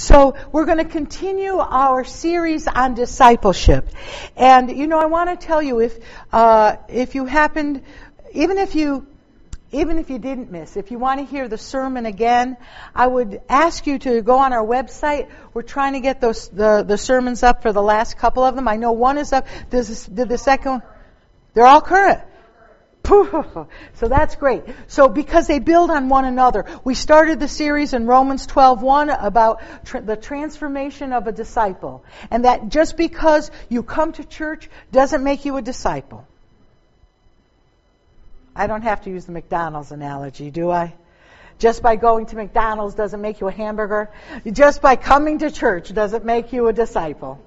So we're going to continue our series on discipleship. And, you know, I want to tell you if, uh, if you happened, even if you, even if you didn't miss, if you want to hear the sermon again, I would ask you to go on our website. We're trying to get those, the, the sermons up for the last couple of them. I know one is up. Did the second They're all current. So that's great. So because they build on one another, we started the series in Romans 12:1 about tra- the transformation of a disciple, and that just because you come to church doesn't make you a disciple. I don't have to use the McDonald's analogy, do I? Just by going to McDonald's doesn't make you a hamburger. Just by coming to church doesn't make you a disciple.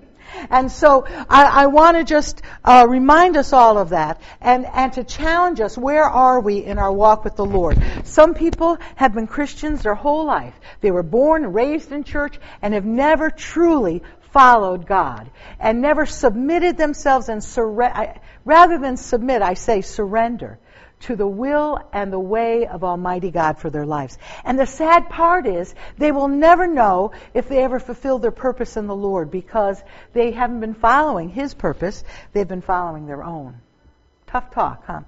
And so I, I want to just uh, remind us all of that and, and to challenge us where are we in our walk with the Lord? Some people have been Christians their whole life. They were born raised in church and have never truly followed God and never submitted themselves and surrender. Rather than submit, I say surrender to the will and the way of Almighty God for their lives. And the sad part is they will never know if they ever fulfilled their purpose in the Lord because they haven't been following His purpose. They've been following their own. Tough talk, huh?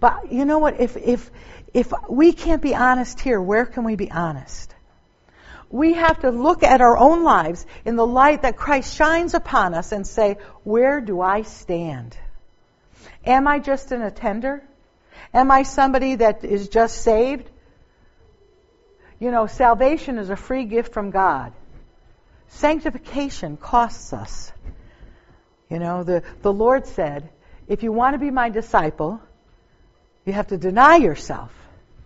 But you know what? If, if, if we can't be honest here, where can we be honest? We have to look at our own lives in the light that Christ shines upon us and say, where do I stand? Am I just an attender? Am I somebody that is just saved? You know, salvation is a free gift from God. Sanctification costs us. You know, the, the Lord said, if you want to be my disciple, you have to deny yourself.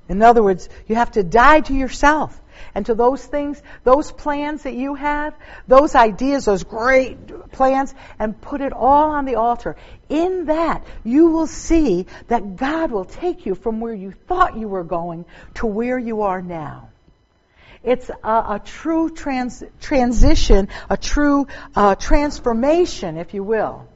In other words, you have to die to yourself and to those things, those plans that you have, those ideas, those great plans, and put it all on the altar. In that, you will see that God will take you from where you thought you were going to where you are now. It's a, a true trans, transition, a true uh, transformation, if you will.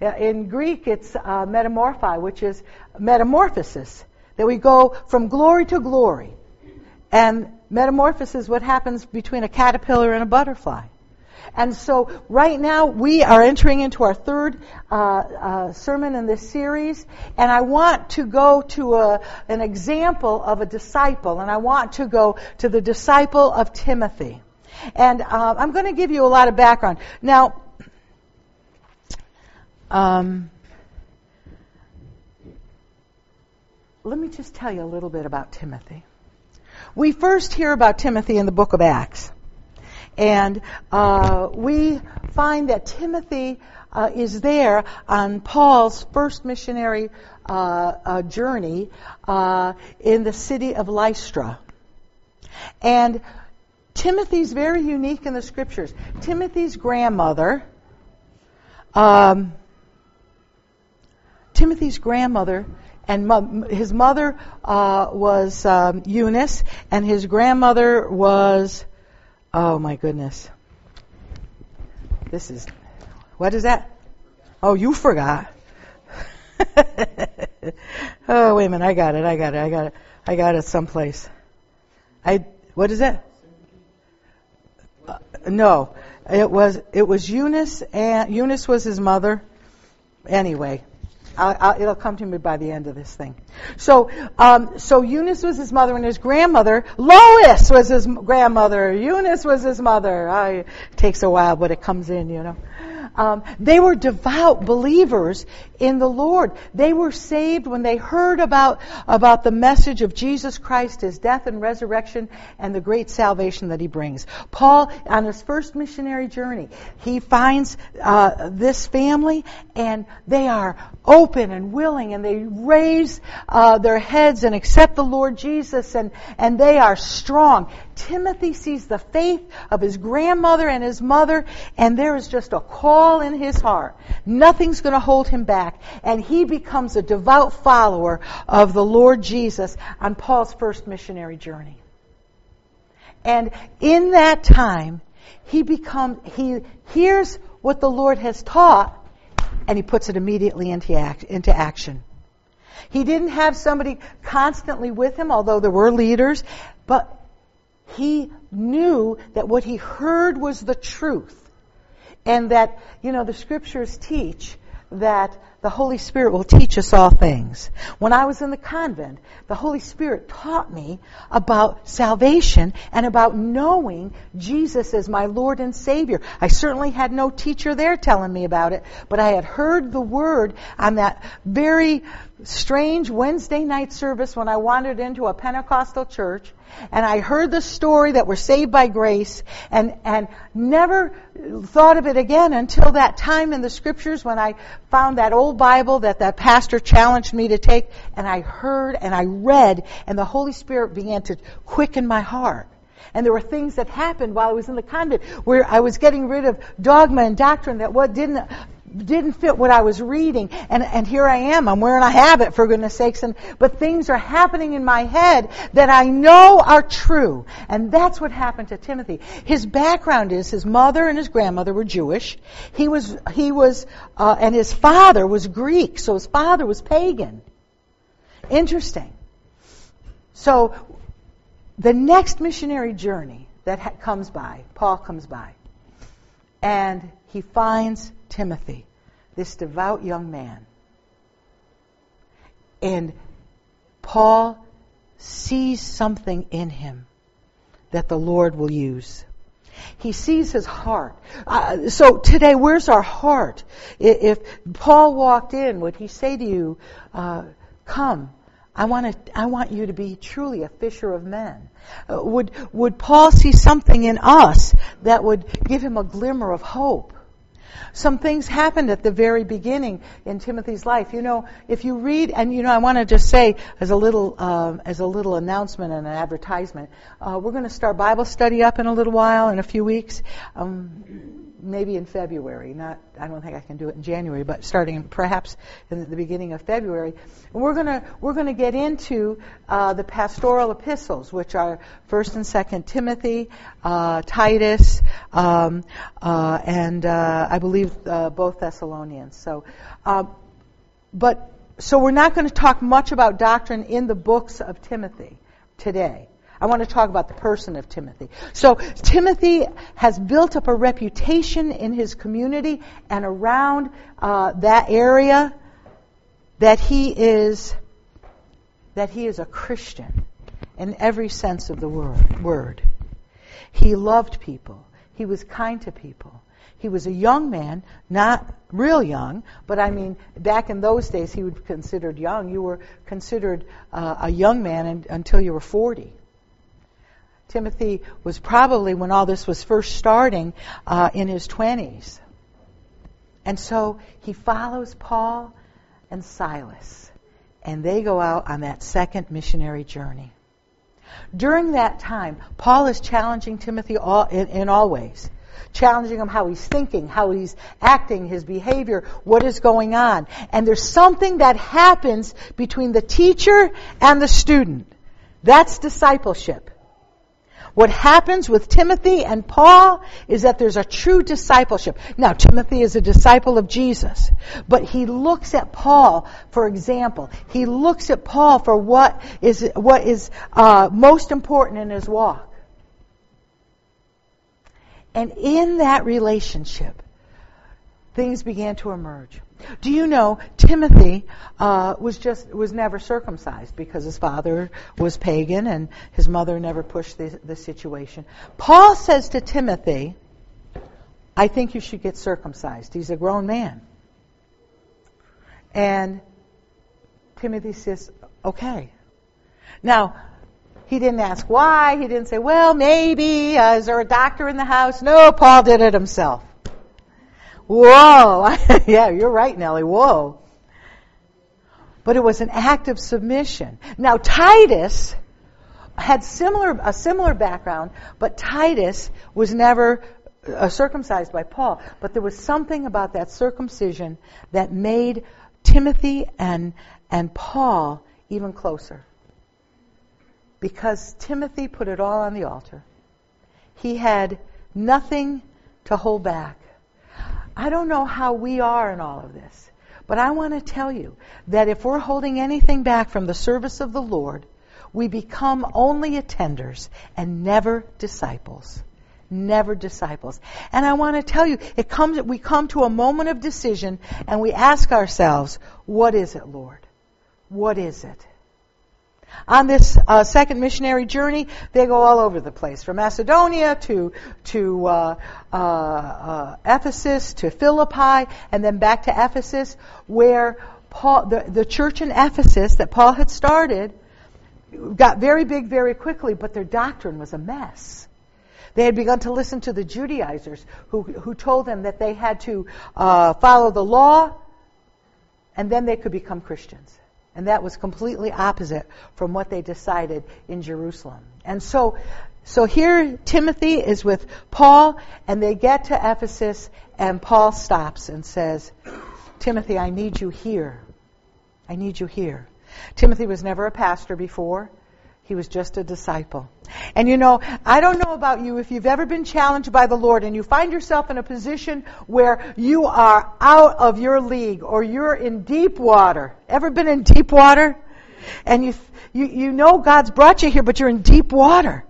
In Greek, it's uh, metamorphi, which is metamorphosis, that we go from glory to glory. And metamorphosis is what happens between a caterpillar and a butterfly. And so, right now, we are entering into our third uh, uh, sermon in this series, and I want to go to a, an example of a disciple, and I want to go to the disciple of Timothy. And uh, I'm going to give you a lot of background. Now, um, let me just tell you a little bit about Timothy. We first hear about Timothy in the book of Acts. And uh, we find that Timothy uh, is there on Paul's first missionary uh, uh journey uh, in the city of Lystra. And Timothy's very unique in the scriptures. Timothy's grandmother, um, Timothy's grandmother and mo- his mother uh, was um, Eunice, and his grandmother was, oh my goodness, this is, what is that? Oh, you forgot. oh, wait a minute, I got it, I got it, I got it, I got it someplace. I, what is that? Uh, no, it was it was Eunice, and Eunice was his mother. Anyway, I'll, I'll, it'll come to me by the end of this thing. So, um, so Eunice was his mother, and his grandmother, Lois, was his grandmother. Eunice was his mother. I, it takes a while, but it comes in, you know. Um, they were devout believers in the Lord. They were saved when they heard about, about the message of Jesus Christ, His death and resurrection, and the great salvation that He brings. Paul, on his first missionary journey, he finds uh, this family, and they are open and willing, and they raise uh, their heads and accept the Lord Jesus, and, and they are strong. Timothy sees the faith of his grandmother and his mother, and there is just a call in his heart. Nothing's going to hold him back. And he becomes a devout follower of the Lord Jesus on Paul's first missionary journey. And in that time, he becomes, he hears what the Lord has taught, and he puts it immediately into, act, into action. He didn't have somebody constantly with him, although there were leaders, but he knew that what he heard was the truth. And that, you know, the scriptures teach that the Holy Spirit will teach us all things. When I was in the convent, the Holy Spirit taught me about salvation and about knowing Jesus as my Lord and Savior. I certainly had no teacher there telling me about it, but I had heard the word on that very strange Wednesday night service when I wandered into a Pentecostal church and I heard the story that we're saved by grace and, and never thought of it again until that time in the scriptures when I found that old Bible that that pastor challenged me to take and I heard and I read and the Holy Spirit began to quicken my heart. And there were things that happened while I was in the convent where I was getting rid of dogma and doctrine that what didn't didn't fit what I was reading. And, and here I am. I'm wearing a habit, for goodness sakes. And, but things are happening in my head that I know are true. And that's what happened to Timothy. His background is his mother and his grandmother were Jewish. He was, he was, uh, and his father was Greek. So his father was pagan. Interesting. So the next missionary journey that ha- comes by, Paul comes by, and he finds Timothy, this devout young man. And Paul sees something in him that the Lord will use. He sees his heart. Uh, so today, where's our heart? If Paul walked in, would he say to you, uh, "Come, I want to, I want you to be truly a fisher of men"? Uh, would would Paul see something in us that would give him a glimmer of hope? Some things happened at the very beginning in Timothy's life. You know, if you read, and you know, I want to just say as a little uh, as a little announcement and an advertisement, uh, we're going to start Bible study up in a little while, in a few weeks. Um, maybe in February. Not, I don't think I can do it in January, but starting perhaps in the beginning of February. And we're gonna we're gonna get into uh, the pastoral epistles, which are First and Second Timothy, uh, Titus, um, uh, and uh, I believe uh, both Thessalonians. So, uh, but so we're not going to talk much about doctrine in the books of Timothy today. I want to talk about the person of Timothy. So, Timothy has built up a reputation in his community and around uh, that area that he is that he is a Christian in every sense of the word. word. He loved people. He was kind to people. He was a young man, not real young, but I mean, back in those days, he was considered young. You were considered uh, a young man in, until you were 40. Timothy was probably, when all this was first starting, uh, in his 20s. And so he follows Paul and Silas, and they go out on that second missionary journey. During that time, Paul is challenging Timothy all, in, in all ways. Challenging him how he's thinking, how he's acting, his behavior, what is going on. And there's something that happens between the teacher and the student. That's discipleship. What happens with Timothy and Paul is that there's a true discipleship. Now, Timothy is a disciple of Jesus, but he looks at Paul, for example, he looks at Paul for what is, what is uh, most important in his walk. And in that relationship, things began to emerge. Do you know Timothy uh, was just was never circumcised because his father was pagan and his mother never pushed the, the situation. Paul says to Timothy, "I think you should get circumcised." He's a grown man, and Timothy says, "Okay." Now, he didn't ask why. He didn't say, "Well, maybe." Uh, is there a doctor in the house? No, Paul did it himself. Whoa. yeah, you're right, Nellie. Whoa. But it was an act of submission. Now, Titus had similar, a similar background, but Titus was never uh, circumcised by Paul. But there was something about that circumcision that made Timothy and, and Paul even closer. Because Timothy put it all on the altar. He had nothing to hold back. I don't know how we are in all of this, but I want to tell you that if we're holding anything back from the service of the Lord, we become only attenders and never disciples. Never disciples. And I want to tell you, it comes, we come to a moment of decision and we ask ourselves, what is it, Lord? What is it? On this uh, second missionary journey, they go all over the place, from Macedonia to to uh, uh, uh Ephesus to Philippi, and then back to Ephesus, where Paul, the, the church in Ephesus that Paul had started, got very big very quickly, but their doctrine was a mess. They had begun to listen to the Judaizers who, who told them that they had to uh, follow the law and then they could become Christians. And that was completely opposite from what they decided in Jerusalem. And so, so here Timothy is with Paul and they get to Ephesus and Paul stops and says, Timothy, I need you here. I need you here. Timothy was never a pastor before. He was just a disciple. And you know, I don't know about you if you've ever been challenged by the Lord and you find yourself in a position where you are out of your league or you're in deep water. Ever been in deep water? And you, you, you know God's brought you here, but you're in deep water.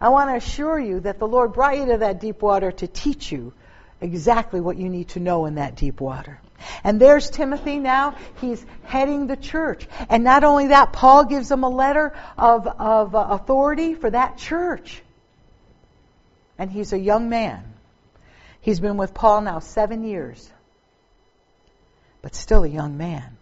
I want to assure you that the Lord brought you to that deep water to teach you exactly what you need to know in that deep water. And there's Timothy now. He's heading the church. And not only that, Paul gives him a letter of, of uh, authority for that church. And he's a young man. He's been with Paul now seven years, but still a young man.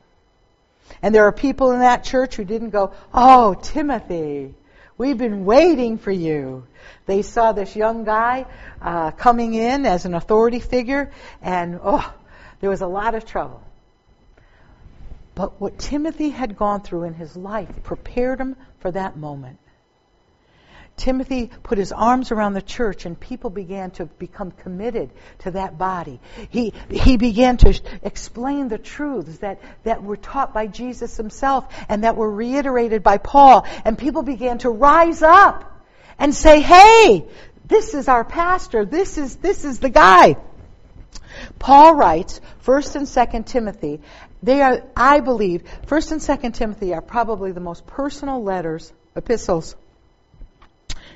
And there are people in that church who didn't go, Oh, Timothy, we've been waiting for you. They saw this young guy uh, coming in as an authority figure, and oh, there was a lot of trouble. But what Timothy had gone through in his life prepared him for that moment. Timothy put his arms around the church and people began to become committed to that body. He, he began to explain the truths that, that were taught by Jesus himself and that were reiterated by Paul. And people began to rise up and say, hey, this is our pastor. This is, this is the guy. Paul writes, 1st and 2nd Timothy, they are, I believe, 1st and 2nd Timothy are probably the most personal letters, epistles,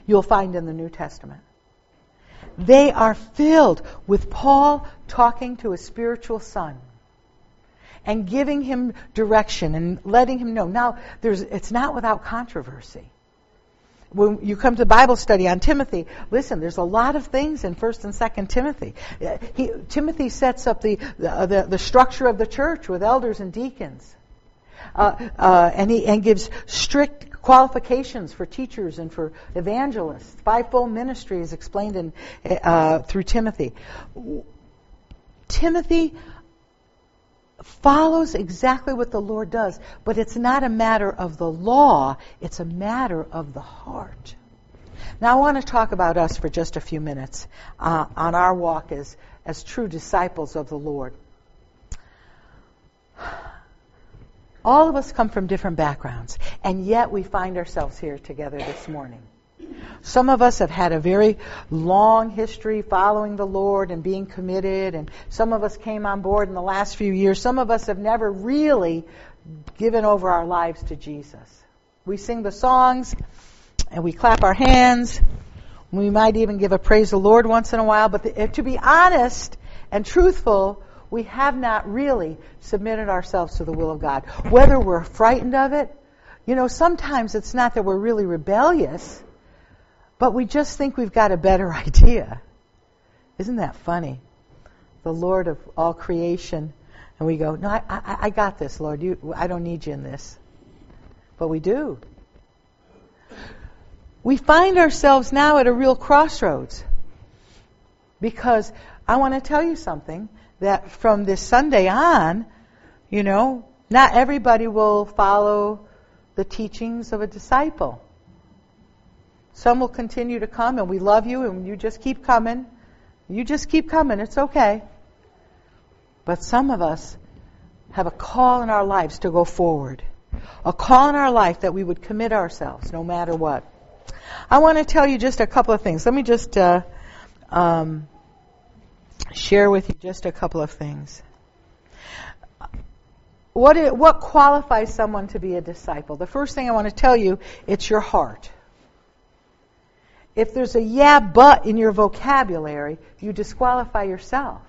you'll find in the New Testament. They are filled with Paul talking to his spiritual son and giving him direction and letting him know. Now, there's, it's not without controversy when you come to Bible study on Timothy, listen, there's a lot of things in 1st and 2nd Timothy. He, Timothy sets up the, the, the, structure of the church with elders and deacons. Uh, uh, and he and gives strict qualifications for teachers and for evangelists. Fivefold ministry is explained in, uh, through Timothy. Timothy follows exactly what the Lord does, but it's not a matter of the law, it's a matter of the heart. Now, I want to talk about us for just a few minutes uh, on our walk as, as true disciples of the Lord. All of us come from different backgrounds, and yet we find ourselves here together this morning. Some of us have had a very long history following the Lord and being committed, and some of us came on board in the last few years. Some of us have never really given over our lives to Jesus. We sing the songs and we clap our hands. We might even give a praise the Lord once in a while, but the, to be honest and truthful, we have not really submitted ourselves to the will of God. Whether we're frightened of it, you know, sometimes it's not that we're really rebellious but we just think we've got a better idea. Isn't that funny? The Lord of all creation. And we go, no, I, I, I got this, Lord. You, I don't need you in this. But we do. We find ourselves now at a real crossroads. Because I want to tell you something that from this Sunday on, you know, not everybody will follow the teachings of a disciple. Some will continue to come, and we love you, and you just keep coming. You just keep coming. It's okay. But some of us have a call in our lives to go forward. A call in our life that we would commit ourselves no matter what. I want to tell you just a couple of things. Let me just uh, um, share with you just a couple of things. what, it, what qualifies someone to be a disciple? The first thing I want to tell you, it's your heart. If there's a yeah, but in your vocabulary, you disqualify yourself.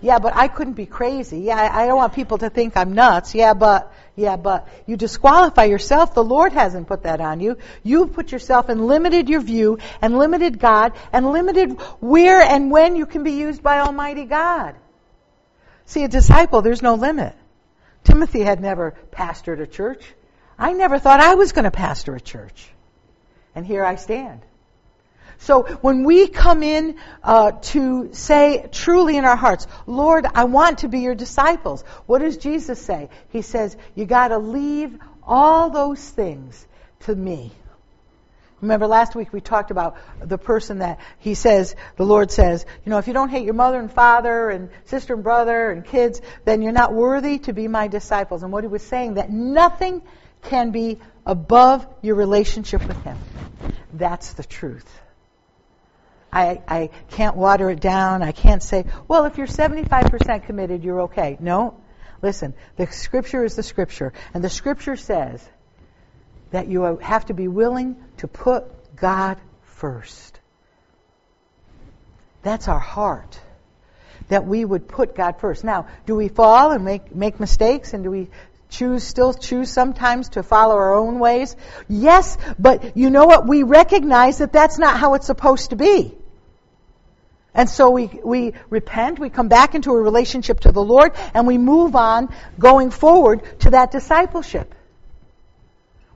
Yeah, but I couldn't be crazy. Yeah, I, I don't want people to think I'm nuts. Yeah, but, yeah, but. You disqualify yourself. The Lord hasn't put that on you. You've put yourself and limited your view and limited God and limited where and when you can be used by Almighty God. See, a disciple, there's no limit. Timothy had never pastored a church. I never thought I was going to pastor a church. And here I stand. So when we come in uh, to say truly in our hearts, Lord, I want to be your disciples, what does Jesus say? He says, you got to leave all those things to me. Remember last week we talked about the person that he says, the Lord says, you know, if you don't hate your mother and father and sister and brother and kids, then you're not worthy to be my disciples. And what he was saying, that nothing can be above your relationship with him. That's the truth. I, I can't water it down. I can't say, well, if you're 75% committed, you're okay. No. Listen, the scripture is the scripture. And the scripture says that you have to be willing to put God first. That's our heart. That we would put God first. Now, do we fall and make, make mistakes and do we choose, still choose sometimes to follow our own ways? Yes, but you know what? We recognize that that's not how it's supposed to be. And so we, we repent, we come back into a relationship to the Lord, and we move on going forward to that discipleship.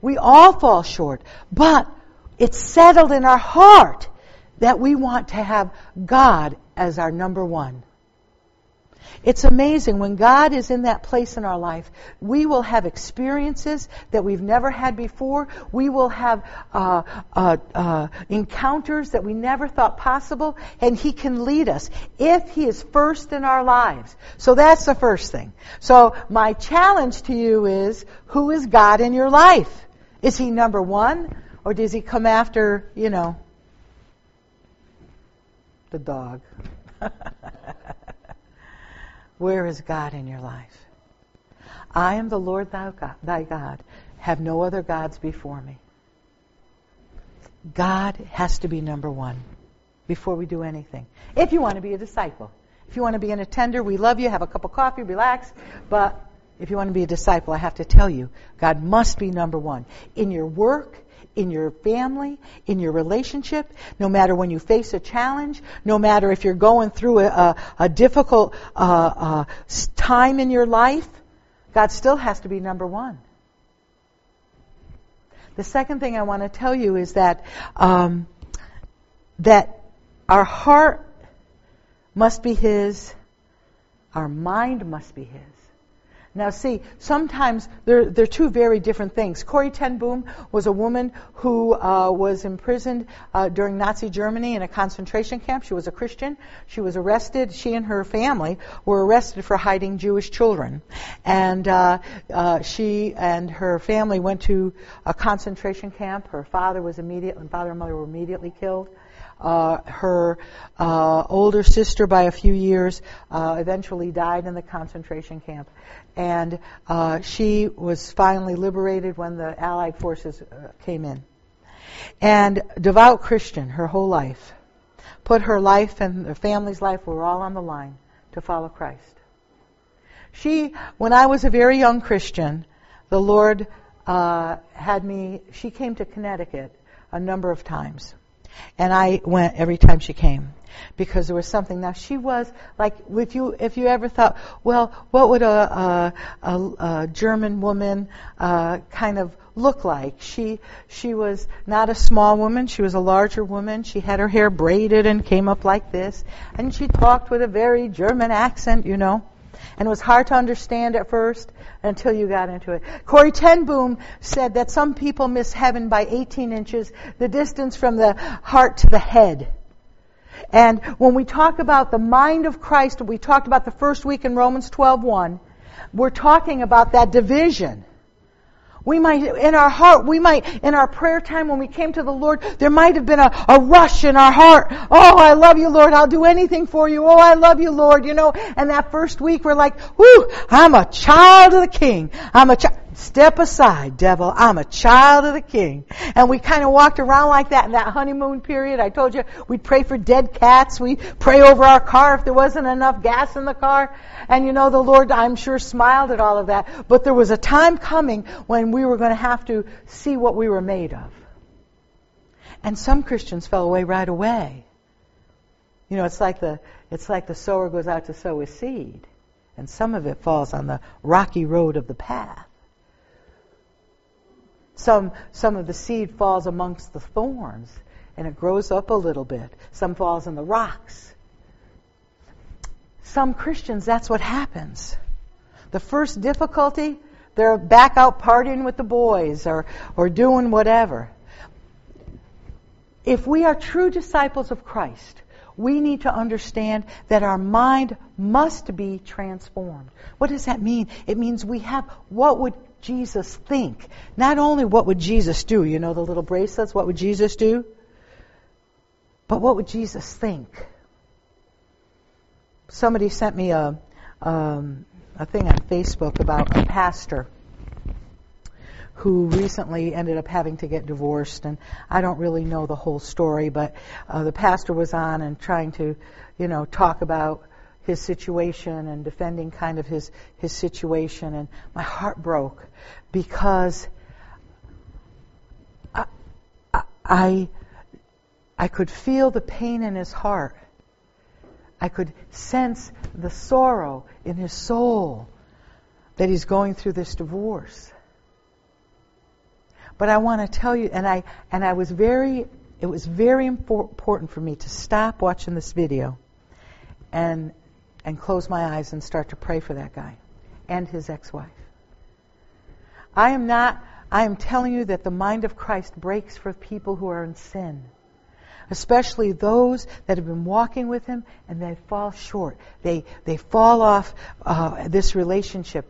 We all fall short, but it's settled in our heart that we want to have God as our number one. It's amazing when God is in that place in our life, we will have experiences that we've never had before. We will have uh, uh, uh, encounters that we never thought possible, and He can lead us if He is first in our lives. So that's the first thing. So my challenge to you is, who is God in your life? Is He number one, or does He come after, you know, the dog? Where is God in your life? I am the Lord thy God. Have no other gods before me. God has to be number one before we do anything. If you want to be a disciple. If you want to be an attender, we love you. Have a cup of coffee, relax. But if you want to be a disciple, I have to tell you, God must be number one. In your work, in your family, in your relationship, no matter when you face a challenge, no matter if you're going through a, a, a difficult uh, uh, time in your life, God still has to be number one. The second thing I want to tell you is that um, that our heart must be His, our mind must be His. Now, see, sometimes they're, they're two very different things. Corrie ten Boom was a woman who uh, was imprisoned uh, during Nazi Germany in a concentration camp. She was a Christian. She was arrested. She and her family were arrested for hiding Jewish children. And uh, uh she and her family went to a concentration camp. Her father was immediately, father and mother were immediately killed. Uh, her uh, older sister, by a few years, uh, eventually died in the concentration camp. And uh, she was finally liberated when the Allied forces came in. And devout Christian her whole life. Put her life and her family's life were all on the line to follow Christ. She, when I was a very young Christian, the Lord uh, had me, she came to Connecticut a number of times. And I went every time she came because there was something. Now she was like, if you if you ever thought, well, what would a a, a, German woman uh, kind of look like? She she was not a small woman. She was a larger woman. She had her hair braided and came up like this, and she talked with a very German accent, you know and it was hard to understand at first until you got into it. Corrie ten Boom said that some people miss heaven by 18 inches, the distance from the heart to the head. And when we talk about the mind of Christ, we talked about the first week in Romans 12:1, we're talking about that division. We might, in our heart, we might, in our prayer time when we came to the Lord, there might have been a, a rush in our heart. Oh, I love you, Lord. I'll do anything for you. Oh, I love you, Lord. You know, and that first week we're like, whoo, I'm a child of the King. I'm a child. Step aside, devil. I'm a child of the king. And we kind of walked around like that in that honeymoon period. I told you we'd pray for dead cats. We'd pray over our car if there wasn't enough gas in the car. And you know, the Lord, I'm sure, smiled at all of that. But there was a time coming when we were going to have to see what we were made of. And some Christians fell away right away. You know, it's like the, it's like the sower goes out to sow his seed. And some of it falls on the rocky road of the path. Some, some of the seed falls amongst the thorns and it grows up a little bit. Some falls in the rocks. Some Christians, that's what happens. The first difficulty, they're back out partying with the boys or, or doing whatever. If we are true disciples of Christ, we need to understand that our mind must be transformed. What does that mean? It means we have what would Jesus think? Not only what would Jesus do, you know the little bracelets, what would Jesus do? But what would Jesus think? Somebody sent me a, um, a thing on Facebook about a pastor who recently ended up having to get divorced, and I don't really know the whole story, but uh, the pastor was on and trying to, you know, talk about his situation and defending kind of his, his situation. And my heart broke because I, I, could feel the pain in his heart. I could sense the sorrow in his soul that he's going through this divorce. But I want to tell you, and I, and I was very, it was very important for me to stop watching this video and and close my eyes and start to pray for that guy and his ex-wife. I am not, I am telling you that the mind of Christ breaks for people who are in sin especially those that have been walking with him and they fall short. They, they fall off uh, this relationship.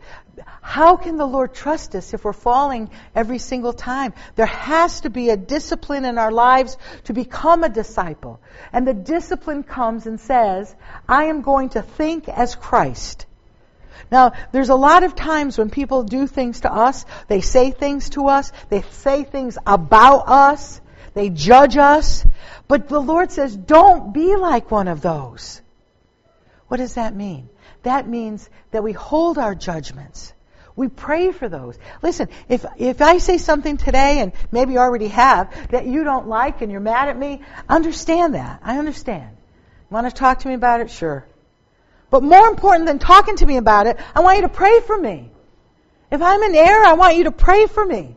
How can the Lord trust us if we're falling every single time? There has to be a discipline in our lives to become a disciple. And the discipline comes and says, I am going to think as Christ. Now, there's a lot of times when people do things to us, they say things to us, they say things about us, they judge us. But the Lord says, don't be like one of those. What does that mean? That means that we hold our judgments. We pray for those. Listen, if, if I say something today, and maybe you already have, that you don't like and you're mad at me, understand that. I understand. Want to talk to me about it? Sure. But more important than talking to me about it, I want you to pray for me. If I'm in error, I want you to pray for me.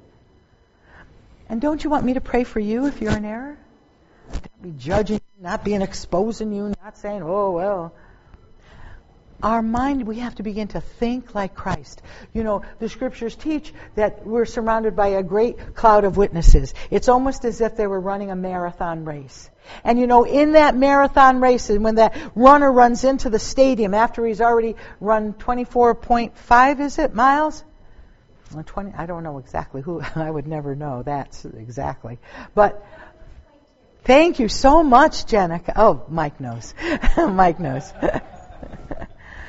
And don't you want me to pray for you if you're in error? Not be judging, not being exposing you, not saying, oh, well. Our mind, we have to begin to think like Christ. You know, the scriptures teach that we're surrounded by a great cloud of witnesses. It's almost as if they were running a marathon race. And you know, in that marathon race, and when that runner runs into the stadium after he's already run 24.5, is it, miles? 20, I don't know exactly who, I would never know that exactly. But thank you so much, Jenica. Oh, Mike knows. Mike knows.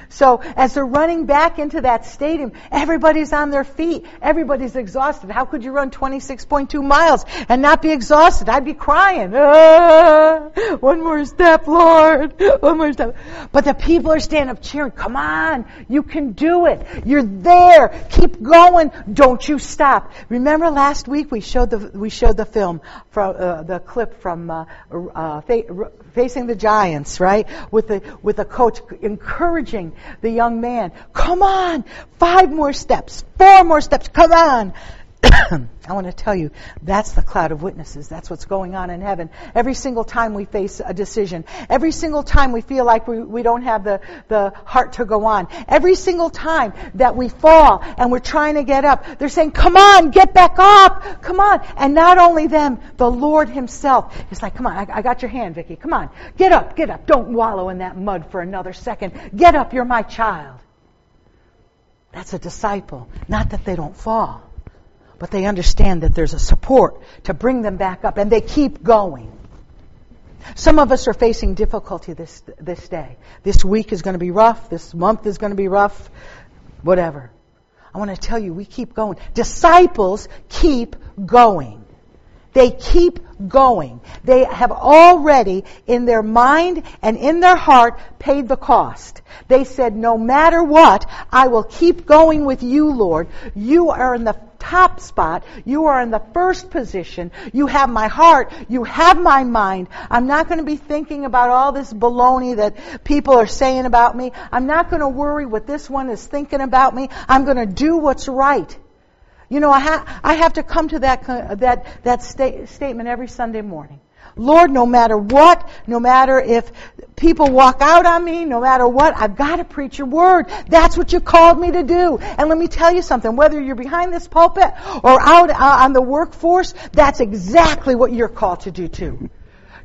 So as they're running back into that stadium, everybody's on their feet. Everybody's exhausted. How could you run 26.2 miles and not be exhausted? I'd be crying. Ah, one more step, Lord. One more step. But the people are standing up cheering. Come on. You can do it. You're there. Keep going. Don't you stop. Remember last week we showed the, we showed the film from, uh, the clip from, uh, uh, facing the giants, right? With the, with the coach encouraging the young man, come on, five more steps, four more steps, come on. I want to tell you, that's the cloud of witnesses. That's what's going on in heaven. Every single time we face a decision, every single time we feel like we, we don't have the, the heart to go on, every single time that we fall and we're trying to get up, they're saying, come on, get back up, come on. And not only them, the Lord Himself is like, come on, I, I got your hand, Vicky, come on, get up, get up, don't wallow in that mud for another second. Get up, you're my child. That's a disciple. Not that they don't fall but they understand that there's a support to bring them back up, and they keep going. Some of us are facing difficulty this, this day. This week is going to be rough. This month is going to be rough. Whatever. I want to tell you, we keep going. Disciples keep going. They keep going. They have already, in their mind and in their heart, paid the cost. They said, no matter what, I will keep going with you, Lord. You are in the top spot. You are in the first position. You have my heart. You have my mind. I'm not going to be thinking about all this baloney that people are saying about me. I'm not going to worry what this one is thinking about me. I'm going to do what's right. You know, I, ha- I have to come to that, uh, that, that sta- statement every Sunday morning. Lord, no matter what, no matter if people walk out on me, no matter what, I've got to preach your word. That's what you called me to do. And let me tell you something, whether you're behind this pulpit or out uh, on the workforce, that's exactly what you're called to do too.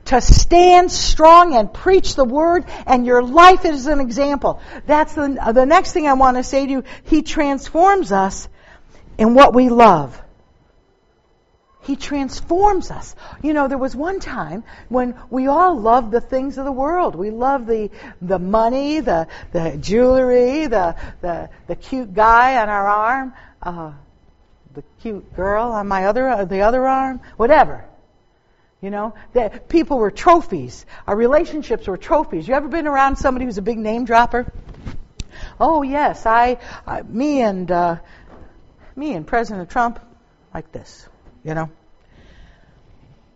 To stand strong and preach the word, and your life is an example. That's the, the next thing I want to say to you. He transforms us in what we love. He transforms us. You know, there was one time when we all loved the things of the world. We loved the, the money, the, the jewelry, the, the, the cute guy on our arm, uh, the cute girl on my other, uh, the other arm, whatever. You know, that people were trophies. Our relationships were trophies. You ever been around somebody who's a big name dropper? Oh yes, I, uh, me and, uh, me and President Trump, like this you know?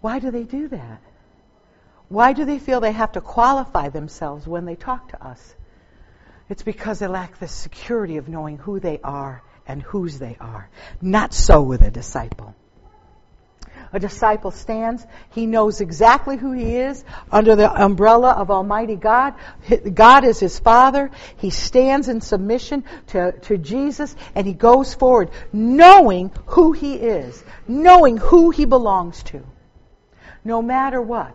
Why do they do that? Why do they feel they have to qualify themselves when they talk to us? It's because they lack the security of knowing who they are and whose they are. Not so with a disciple. A disciple stands, he knows exactly who he is under the umbrella of Almighty God. God is his Father. He stands in submission to, to Jesus and he goes forward knowing who he is, knowing who he belongs to. No matter what,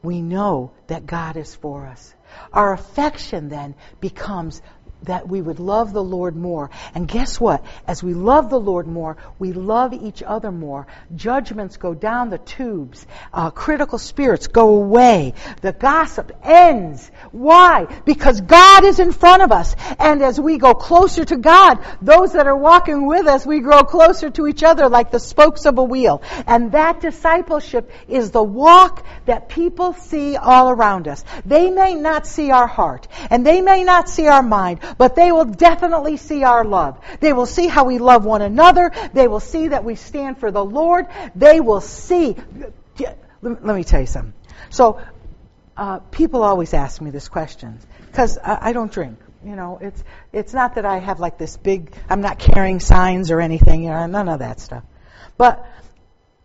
we know that God is for us. Our affection then becomes that we would love the Lord more. And guess what? As we love the Lord more, we love each other more. Judgments go down the tubes. Uh, critical spirits go away. The gossip ends. Why? Because God is in front of us. And as we go closer to God, those that are walking with us, we grow closer to each other like the spokes of a wheel. And that discipleship is the walk that people see all around us. They may not see our heart, and they may not see our mind, but they will definitely see our love. They will see how we love one another. They will see that we stand for the Lord. They will see. Let me tell you something. So, uh, people always ask me this question because I, I don't drink. You know, it's it's not that I have like this big. I'm not carrying signs or anything. You know, none of that stuff. But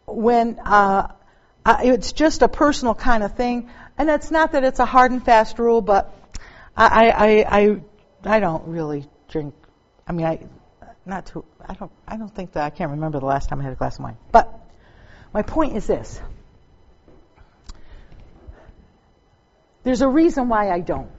when uh, I, it's just a personal kind of thing, and it's not that it's a hard and fast rule, but I, I, I I don't really drink. I mean, I not to. I don't. I don't think that I can't remember the last time I had a glass of wine. But my point is this: there's a reason why I don't.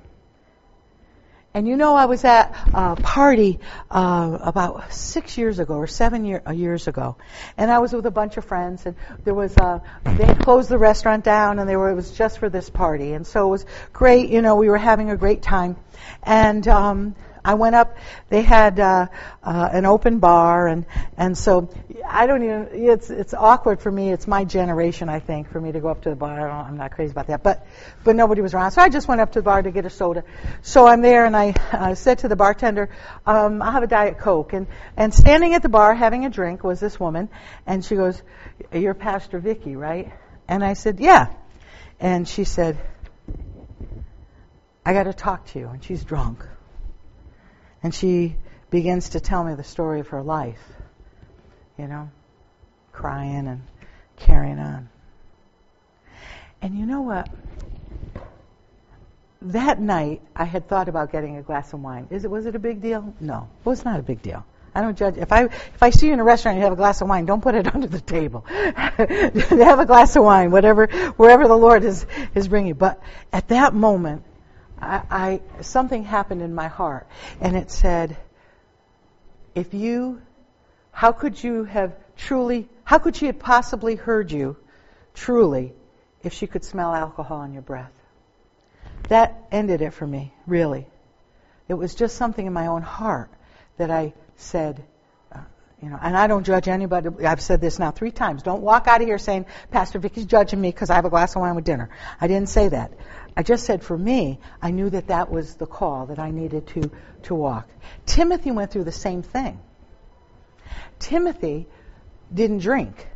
And you know, I was at a party uh, about six years ago or seven year, uh, years ago, and I was with a bunch of friends, and there was a, they closed the restaurant down, and they were it was just for this party, and so it was great. You know, we were having a great time, and um, I went up. They had uh, uh, an open bar, and and so I don't even. It's it's awkward for me. It's my generation, I think, for me to go up to the bar. I am not crazy about that, but but nobody was around, so I just went up to the bar to get a soda. So I'm there, and I uh, said to the bartender, um, "I'll have a diet coke." And and standing at the bar having a drink was this woman, and she goes, "You're Pastor Vicky, right?" And I said, "Yeah." And she said, "I got to talk to you." And she's drunk. And she begins to tell me the story of her life, you know, crying and carrying on. And you know what? That night, I had thought about getting a glass of wine. Is it was it a big deal? No, it was not a big deal. I don't judge. If I if I see you in a restaurant and you have a glass of wine, don't put it under the table. have a glass of wine, whatever wherever the Lord is is bringing you. But at that moment, I, I something happened in my heart, and it said, "If you how could you have truly, how could she have possibly heard you truly if she could smell alcohol on your breath? That ended it for me, really. It was just something in my own heart that I said, you know, and I don't judge anybody. I've said this now three times. Don't walk out of here saying, Pastor Vicky's judging me because I have a glass of wine with dinner. I didn't say that. I just said for me, I knew that that was the call that I needed to, to walk. Timothy went through the same thing. Timothy didn't drink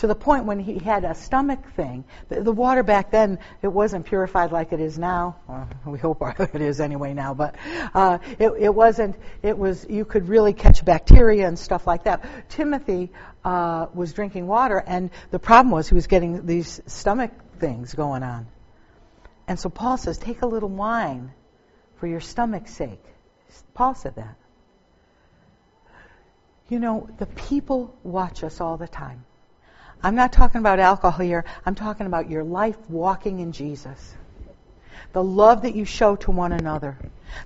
to the point when he had a stomach thing. The, the, water back then, it wasn't purified like it is now. Well, we hope it is anyway now, but uh, it, it, wasn't. It was you could really catch bacteria and stuff like that. Timothy uh, was drinking water, and the problem was he was getting these stomach things going on. And so Paul says, take a little wine for your stomach's sake. Paul said that. You know, the people watch us all the time. I'm not talking about alcohol here. I'm talking about your life walking in Jesus. The love that you show to one another.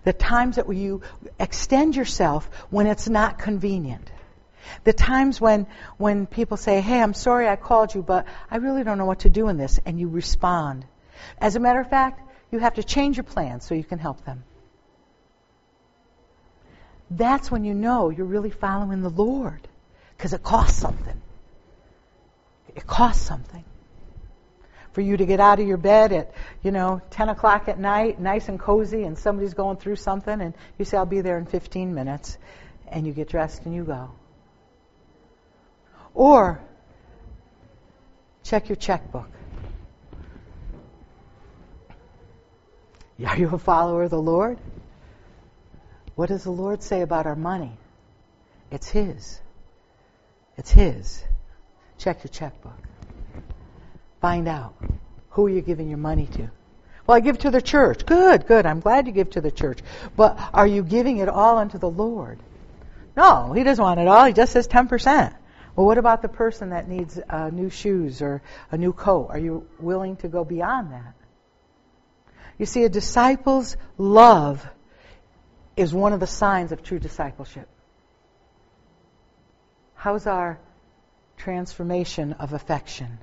The times that you extend yourself when it's not convenient. The times when, when people say, hey, I'm sorry I called you, but I really don't know what to do in this, and you respond. As a matter of fact, you have to change your plans so you can help them. That's when you know you're really following the Lord, because it costs something. It costs something. For you to get out of your bed at, you know, 10 o'clock at night, nice and cozy, and somebody's going through something, and you say, I'll be there in 15 minutes, and you get dressed and you go. Or, check your checkbook. Are you a follower of the Lord? What does the Lord say about our money? It's His. It's His. Check your checkbook. Find out who are you're giving your money to. Well, I give to the church. Good, good. I'm glad you give to the church. But are you giving it all unto the Lord? No, He doesn't want it all. He just says 10%. Well, what about the person that needs uh, new shoes or a new coat? Are you willing to go beyond that? You see, a disciple's love is one of the signs of true discipleship. How's our transformation of affection?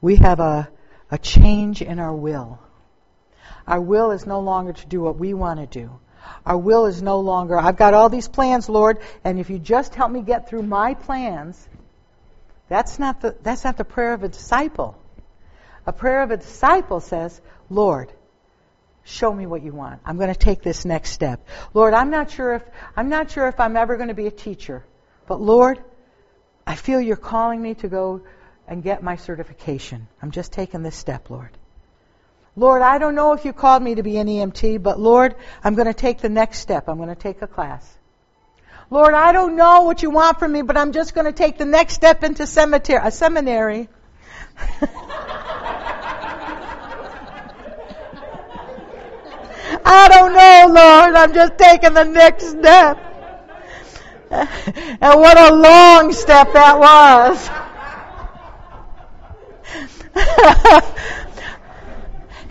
We have a, a change in our will. Our will is no longer to do what we want to do. Our will is no longer, I've got all these plans, Lord, and if you just help me get through my plans, that's not the, that's not the prayer of a disciple. A prayer of a disciple says, Lord, show me what you want. I'm going to take this next step. Lord, I'm not sure if, I'm not sure if I'm ever going to be a teacher, but Lord, I feel you're calling me to go and get my certification. I'm just taking this step, Lord. Lord, I don't know if you called me to be an EMT, but Lord, I'm going to take the next step. I'm going to take a class. Lord, I don't know what you want from me, but I'm just going to take the next step into cemetery, a seminary. I don't know, Lord. I'm just taking the next step. and what a long step that was.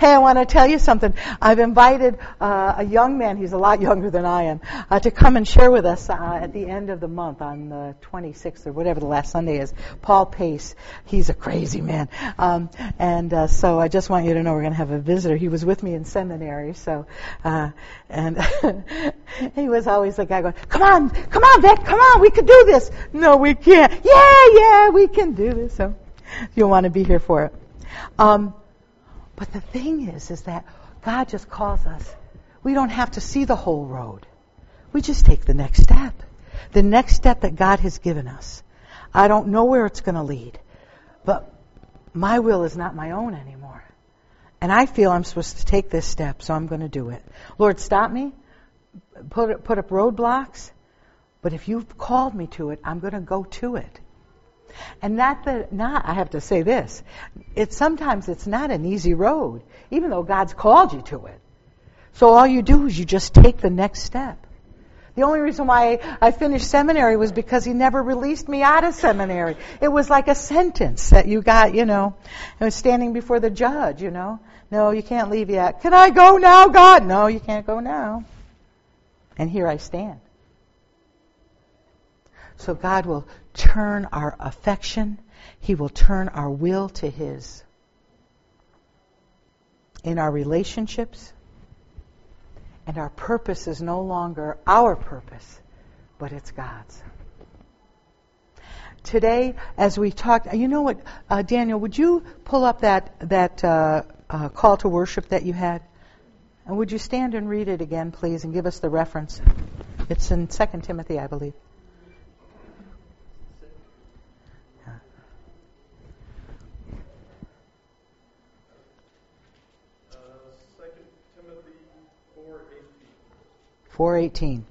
Hey, I want to tell you something. I've invited uh, a young man, he's a lot younger than I am, uh, to come and share with us uh, at the end of the month on the 26th or whatever the last Sunday is. Paul Pace. He's a crazy man. Um, and uh, so I just want you to know we're going to have a visitor. He was with me in seminary, so, uh, and he was always the guy going, come on, come on, Vic, come on, we can do this. No, we can't. Yeah, yeah, we can do this. So you'll want to be here for it. Um, but the thing is, is that God just calls us. We don't have to see the whole road. We just take the next step. The next step that God has given us. I don't know where it's going to lead, but my will is not my own anymore. And I feel I'm supposed to take this step, so I'm going to do it. Lord, stop me. Put, put up roadblocks. But if you've called me to it, I'm going to go to it. And not that, not, I have to say this, it's sometimes it's not an easy road, even though God's called you to it. So all you do is you just take the next step. The only reason why I finished seminary was because he never released me out of seminary. It was like a sentence that you got, you know, I was standing before the judge, you know. No, you can't leave yet. Can I go now, God? No, you can't go now. And here I stand. So God will turn our affection, He will turn our will to His. In our relationships, and our purpose is no longer our purpose, but it's God's. Today, as we talked, you know what, uh, Daniel, would you pull up that, that uh, uh, call to worship that you had? And would you stand and read it again, please, and give us the reference? It's in 2 Timothy, I believe. Four eighteen.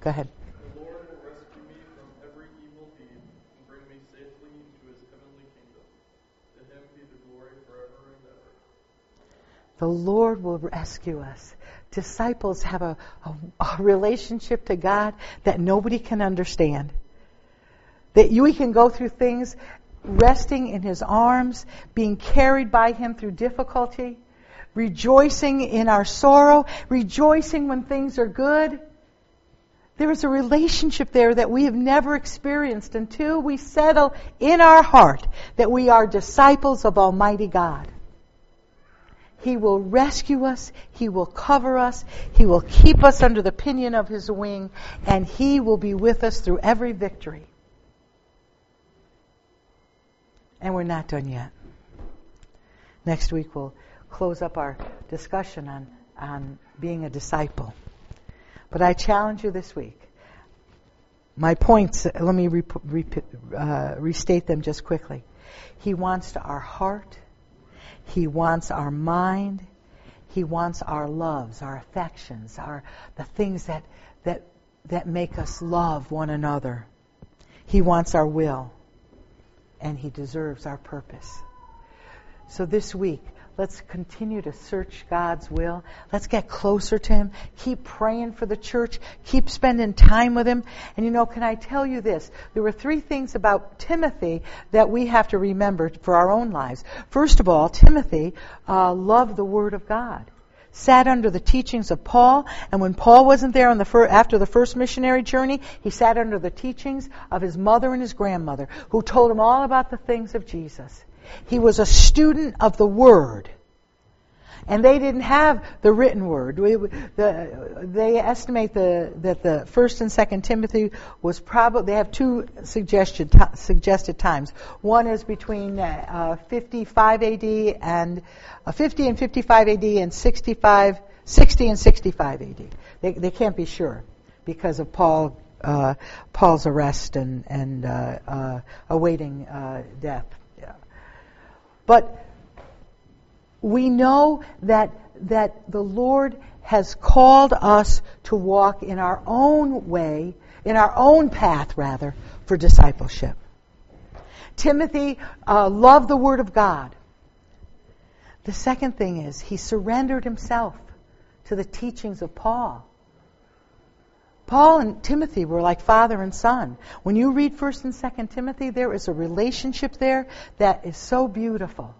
Go ahead. The Lord will rescue me from every evil deed and bring me safely into his heavenly kingdom. To him be the glory forever and ever. The Lord will rescue us. Disciples have a, a, a relationship to God that nobody can understand. That you, we can go through things resting in His arms, being carried by Him through difficulty, rejoicing in our sorrow, rejoicing when things are good. There is a relationship there that we have never experienced until we settle in our heart that we are disciples of Almighty God. He will rescue us. He will cover us. He will keep us under the pinion of His wing. And He will be with us through every victory. And we're not done yet. Next week we'll close up our discussion on, on being a disciple. But I challenge you this week. My points, let me re, re, uh, restate them just quickly. He wants our heart. He wants our mind. He wants our loves, our affections, our the things that that that make us love one another. He wants our will, and he deserves our purpose. So this week, Let's continue to search God's will. Let's get closer to Him. Keep praying for the church. Keep spending time with Him. And you know, can I tell you this? There were three things about Timothy that we have to remember for our own lives. First of all, Timothy uh, loved the Word of God sat under the teachings of Paul, and when Paul wasn't there the fir- after the first missionary journey, he sat under the teachings of his mother and his grandmother, who told him all about the things of Jesus. He was a student of the Word. And they didn't have the written word. We, the, they estimate the, that the first and second Timothy was probably, they have two suggested, suggested times. One is between uh, 55 AD and uh, 50 and 55 AD and 65, 60 and 65 AD. They, they can't be sure because of Paul, uh, Paul's arrest and, and uh, uh, awaiting uh, death. But we know that, that the Lord has called us to walk in our own way, in our own path, rather, for discipleship. Timothy uh, loved the Word of God. The second thing is, he surrendered himself to the teachings of Paul. Paul and Timothy were like father and son. When you read 1st and 2nd Timothy, there is a relationship there that is so beautiful.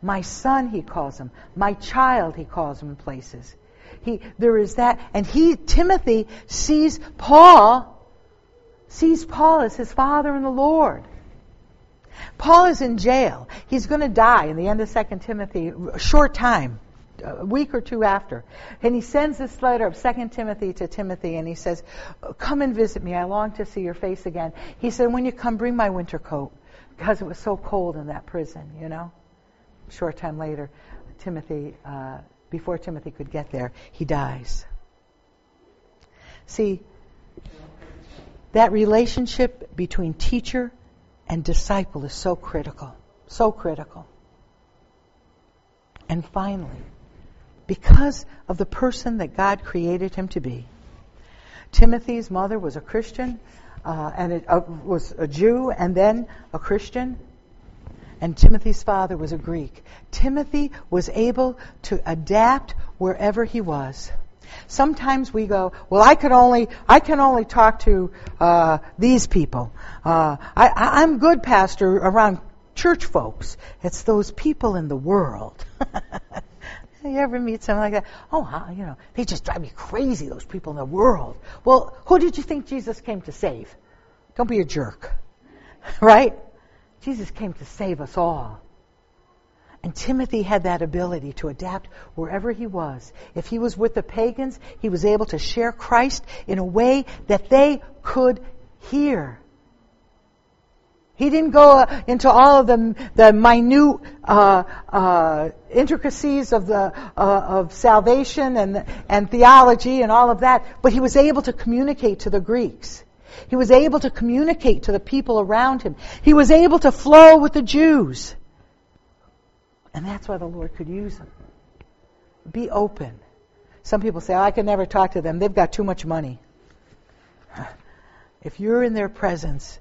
My son, he calls him. My child, he calls him in places. He, there is that, and he, Timothy, sees Paul, sees Paul as his father in the Lord. Paul is in jail. He's going to die in the end of 2 Timothy, a short time a week or two after. And he sends this letter of Second Timothy to Timothy, and he says, Come and visit me. I long to see your face again. He said, When you come, bring my winter coat, because it was so cold in that prison, you know. Short time later, Timothy, uh, before Timothy could get there, he dies. See, that relationship between teacher and disciple is so critical. So critical. And finally, because of the person that God created him to be. Timothy's mother was a Christian, uh, and it uh, was a Jew, and then a Christian. And Timothy's father was a Greek. Timothy was able to adapt wherever he was. Sometimes we go, well, I can only I can only talk to uh, these people. Uh, I, I'm good, pastor, around church folks. It's those people in the world. You ever meet someone like that? Oh, you know, they just drive me crazy, those people in the world. Well, who did you think Jesus came to save? Don't be a jerk. right? Jesus came to save us all. And Timothy had that ability to adapt wherever he was. If he was with the pagans, he was able to share Christ in a way that they could hear. He didn't go uh, into all of the, the minute uh, uh, intricacies of the uh, of salvation and and theology and all of that, but he was able to communicate to the Greeks. He was able to communicate to the people around him. He was able to flow with the Jews. And that's why the Lord could use him. Be open. Some people say, oh, I can never talk to them. They've got too much money. If you're in their presence,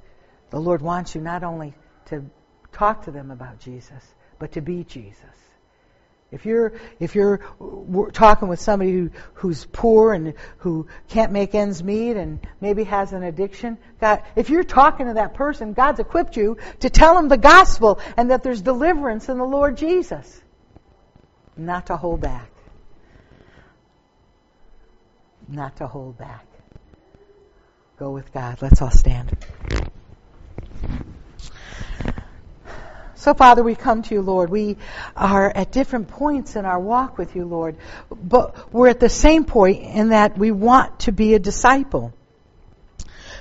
the Lord wants you not only to talk to them about Jesus, but to be Jesus. If you're if you're talking with somebody who, who's poor and who can't make ends meet and maybe has an addiction, God, if you're talking to that person, God's equipped you to tell them the gospel and that there's deliverance in the Lord Jesus. Not to hold back. Not to hold back. Go with God. Let's all stand. So, Father, we come to you, Lord. We are at different points in our walk with you, Lord. But we're at the same point in that we want to be a disciple.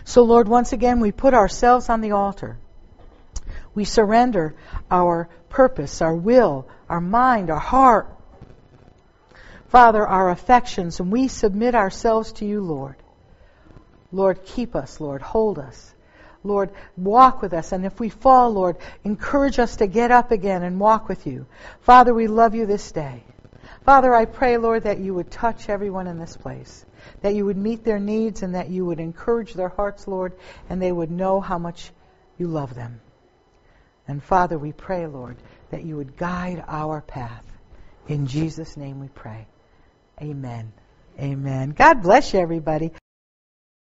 So, Lord, once again, we put ourselves on the altar. We surrender our purpose, our will, our mind, our heart, Father, our affections, and we submit ourselves to you, Lord. Lord, keep us, Lord, hold us. Lord, walk with us. And if we fall, Lord, encourage us to get up again and walk with you. Father, we love you this day. Father, I pray, Lord, that you would touch everyone in this place, that you would meet their needs, and that you would encourage their hearts, Lord, and they would know how much you love them. And Father, we pray, Lord, that you would guide our path. In Jesus' name we pray. Amen. Amen. God bless you, everybody.